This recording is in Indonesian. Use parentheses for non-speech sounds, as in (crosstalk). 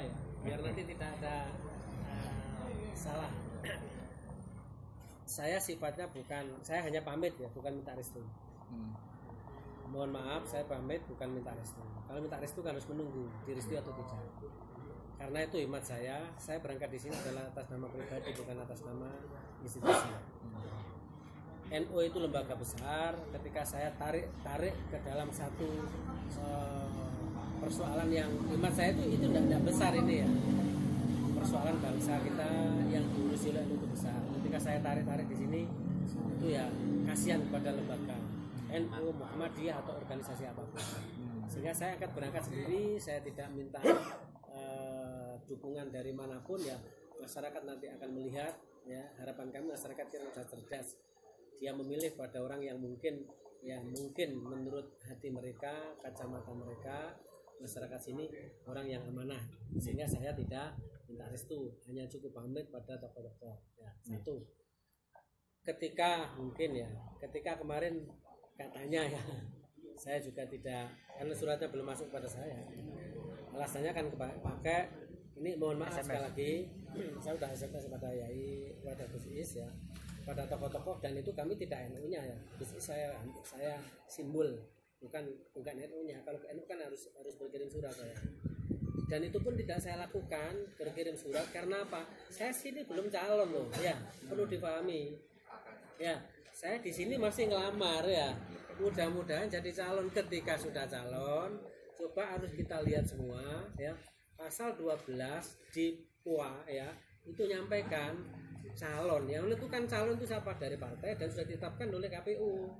ya biar nanti tidak ada uh, salah. Saya sifatnya bukan saya hanya pamit ya bukan minta restu. Hmm. mohon maaf saya pamit bukan minta restu. Kalau minta restu kan harus menunggu direstui atau tidak. Karena itu hemat saya saya berangkat di sini adalah atas nama pribadi bukan atas nama institusi. NU itu lembaga besar ketika saya tarik tarik ke dalam satu eh, persoalan yang hemat saya itu itu tidak besar ini ya. Persoalan bangsa kita yang diurusi oleh itu besar. Ketika saya tarik tarik di sini itu ya kasihan kepada lembaga NU Muhammadiyah atau organisasi apa pun. Sehingga saya akan berangkat sendiri saya tidak minta eh, dukungan dari mana pun ya. Masyarakat nanti akan melihat ya. Harapan kami masyarakat yang sudah cerdas. Dia memilih pada orang yang mungkin ya mungkin menurut hati mereka kacamata mereka masyarakat sini orang yang amanah. Sehingga saya tidak minta restu hanya cukup pamit pada tokoh-tokoh ya satu. Ketika mungkin ya ketika kemarin katanya ya saya juga tidak karena suratnya belum masuk pada saya. Alasannya kan pakai ini mohon maaf sekali lagi (clears throat) saya sudah SMS pada Yai pada Gus Is ya pada tokoh-tokoh dan itu kami tidak NU nya ya. Gus Is saya saya simbol bukan bukan NU nya kalau ke NU kan harus harus berkirim surat saya dan itu pun tidak saya lakukan berkirim surat. Karena apa? Saya sini belum calon loh ya. Perlu dipahami. Ya saya di sini masih ngelamar ya. Mudah-mudahan jadi calon ketika sudah calon. Coba harus kita lihat semua ya. Pasal 12 di PUA ya itu nyampaikan calon. Yang menentukan calon itu siapa? Dari partai dan sudah ditetapkan oleh KPU